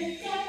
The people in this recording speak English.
Good